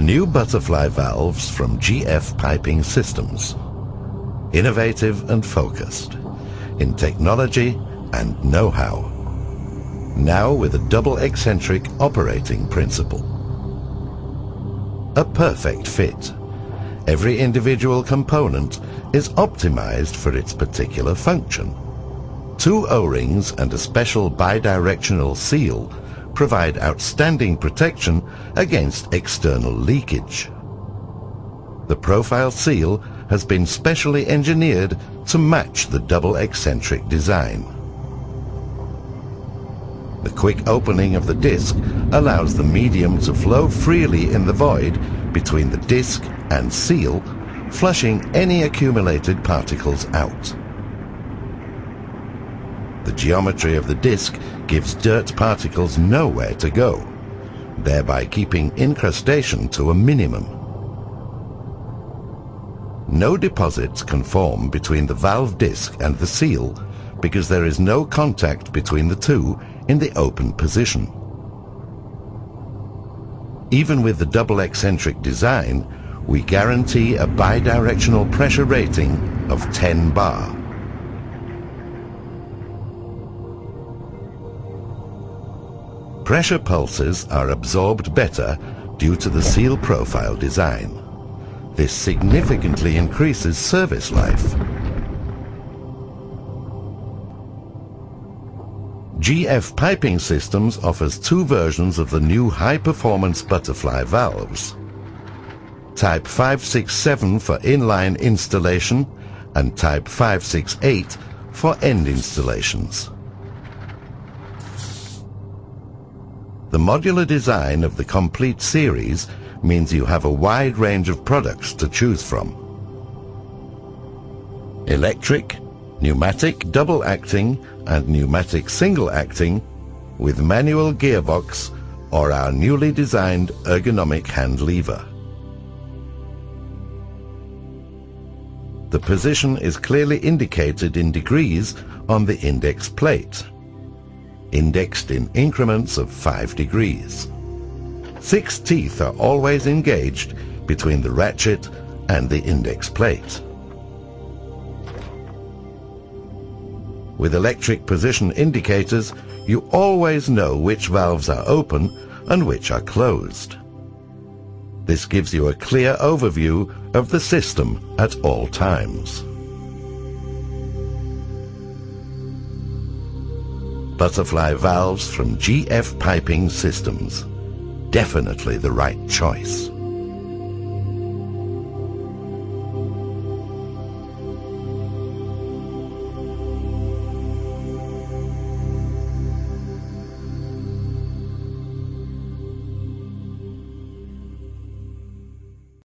new butterfly valves from GF Piping Systems. Innovative and focused in technology and know-how. Now with a double eccentric operating principle. A perfect fit. Every individual component is optimized for its particular function. Two O-rings and a special bidirectional seal provide outstanding protection against external leakage. The profile seal has been specially engineered to match the double eccentric design. The quick opening of the disc allows the medium to flow freely in the void between the disc and seal, flushing any accumulated particles out. The geometry of the disc gives dirt particles nowhere to go, thereby keeping incrustation to a minimum. No deposits can form between the valve disc and the seal because there is no contact between the two in the open position. Even with the double eccentric design, we guarantee a bidirectional pressure rating of 10 bar. Pressure pulses are absorbed better due to the seal profile design. This significantly increases service life. GF Piping Systems offers two versions of the new high-performance butterfly valves. Type 567 for inline installation and Type 568 for end installations. The modular design of the complete series means you have a wide range of products to choose from. Electric, pneumatic double acting and pneumatic single acting with manual gearbox or our newly designed ergonomic hand lever. The position is clearly indicated in degrees on the index plate indexed in increments of 5 degrees. Six teeth are always engaged between the ratchet and the index plate. With electric position indicators, you always know which valves are open and which are closed. This gives you a clear overview of the system at all times. Butterfly valves from GF Piping Systems. Definitely the right choice.